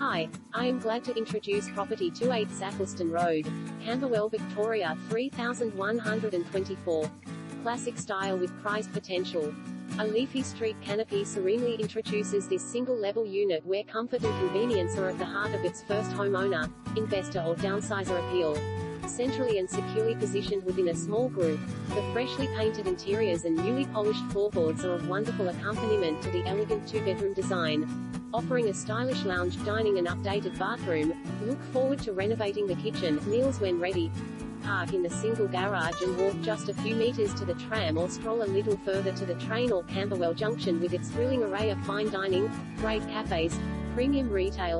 Hi, I am glad to introduce property 28 Sackville Road, Camberwell, Victoria 3124. Classic style with price potential. A leafy street canopy serenely introduces this single-level unit where comfort and convenience are at the heart of its first homeowner, investor or downsizer appeal. Centrally and securely positioned within a small group, the freshly painted interiors and newly polished floorboards are of wonderful accompaniment to the elegant two-bedroom design. Offering a stylish lounge, dining and updated bathroom, look forward to renovating the kitchen, meals when ready. Park in the single garage and walk just a few meters to the tram or stroll a little further to the train or Camberwell Junction with its thrilling array of fine dining, great cafes, premium retail